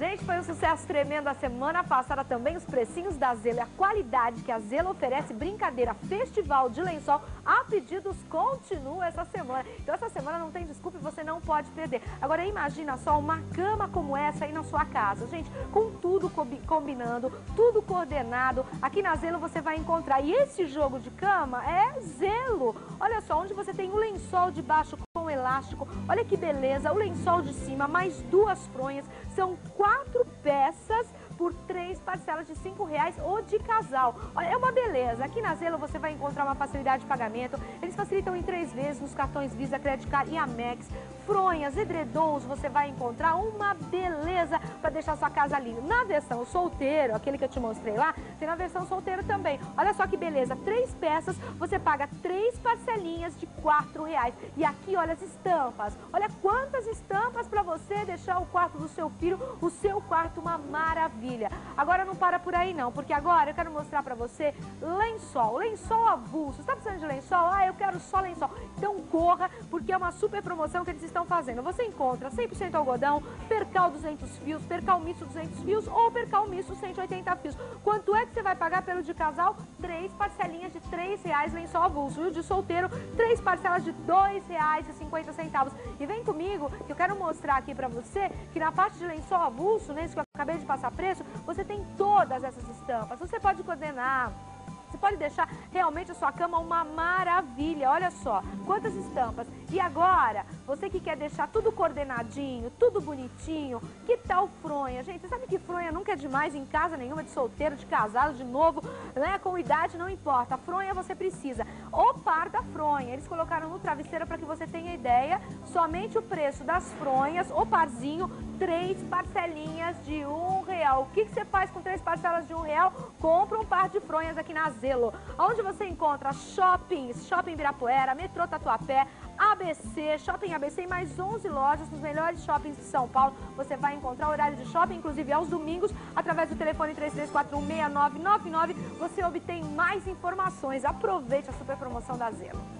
Gente, foi um sucesso tremendo a semana passada também. Os precinhos da Zelo e a qualidade que a Zelo oferece. Brincadeira, festival de lençol a pedidos continua essa semana. Então essa semana não tem desculpa e você não pode perder. Agora imagina só uma cama como essa aí na sua casa. Gente, com tudo combinando, tudo coordenado. Aqui na Zelo você vai encontrar. E esse jogo de cama é Zelo. Olha só, onde você tem o lençol de baixo elástico. Olha que beleza, o lençol de cima, mais duas fronhas. São quatro peças por três parcelas de cinco reais ou de casal. Olha, é uma beleza. Aqui na Zelo você vai encontrar uma facilidade de pagamento. Eles facilitam em três vezes nos cartões Visa, Credit Card e Amex. Fronhas, edredons, você vai encontrar uma beleza para deixar sua casa linda. Na versão solteiro, aquele que eu te mostrei lá, tem na versão solteiro também. Olha só que beleza, três peças, você paga três parcelinhas de quatro reais. E aqui, olha as estampas. Olha quantas estampas para você deixar o quarto do seu filho, o seu quarto uma maravilha. Agora não para por aí não, porque agora eu quero mostrar pra você lençol, lençol avulso. Você tá precisando de lençol? Ah, eu quero só lençol. Então corra, porque é uma super promoção que eles estão fazendo. Você encontra 100% algodão, percal 200 fios, percal misto 200 fios ou percal misto 180 fios. Quanto é que você vai pagar pelo de casal? Três parcelinhas de três reais lençol avulso. E o de solteiro, três parcelas de dois reais e cinquenta centavos. E vem comigo que eu quero mostrar aqui pra você que na parte de lençol avulso, nesse que eu acabei de passar preço, você tem todas essas estampas. Você pode coordenar, pode deixar realmente a sua cama uma maravilha. Olha só, quantas estampas. E agora, você que quer deixar tudo coordenadinho, tudo bonitinho, que tal fronha? Gente, você sabe que fronha nunca é demais em casa nenhuma, de solteiro, de casado, de novo, né? Com idade não importa. Fronha você precisa. O par da fronha, eles colocaram no travesseiro para que você tenha ideia, somente o preço das fronhas, o parzinho, três parcelinhas de um real. O que, que você faz com três parcelas de um real? Compra um par de fronhas aqui na Zelo. Onde você encontra shoppings, Shopping Ibirapuera, Metrô Tatuapé, ABC, Shopping ABC e mais 11 lojas nos melhores shoppings de São Paulo. Você vai encontrar horário de shopping, inclusive aos domingos, através do telefone 33416999. Você obtém mais informações. Aproveite a super promoção da Zelo.